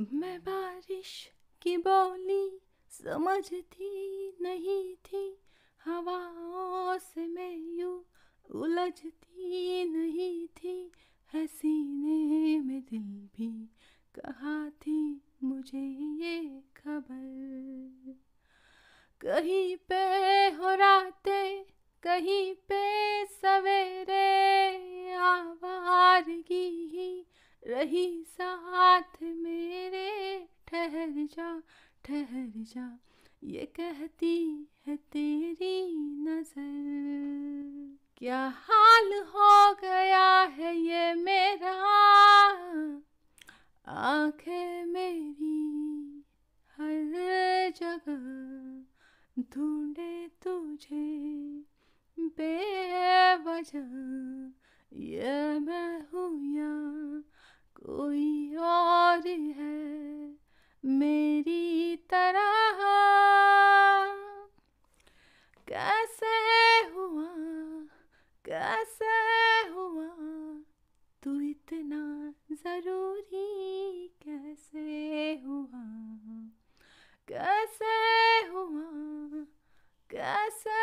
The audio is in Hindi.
मैं बारिश की बोली समझती नहीं थी। हवाओं से मैं यूँ उलझती नहीं थी। है सीने में दिल भी कहा थी, मुझे ये खबर कहीं पे हो रातें, कहीं पे सवेरे रही साथ मेरे, ठहर जा ठहर जा। ये कहती है तेरी नज़र। क्या हाल हो गया है ये मेरा? आँखें मेरी हर जगह ढूंढे तुझे। बेवजह ये कोई और है मेरी तरह। कैसे हुआ कैसे हुआ, तू इतना ज़रूरी कैसे हुआ? कैसे हुआ, कैसे